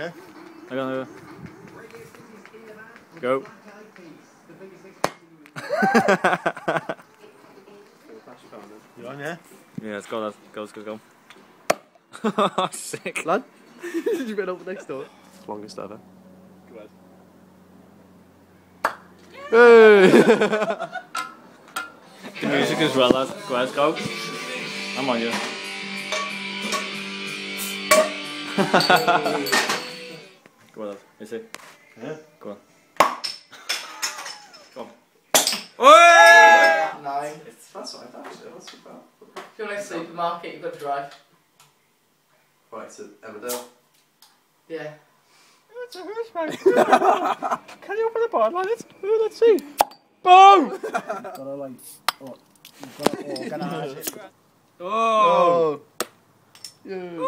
Okay. I got to go. You on, yeah? Yeah, let's go, let's go, let's go, let's go. Oh, sick. Lad, did you been up next door? Longest ever. Hey! The music as well, let's go, let's go. I'm on you. Go on, lad. Is it? Yeah. Go on. Go on. Nine. That's right, actually. That's too bad. If you're like supermarket, you've got to drive. Right, so Emmerdale. Yeah. It's a horse man. Can you open the bar like this? Oh, let's see. Boom! Gotta like, oh, you've got to organise it. Oh! oh! Yeah.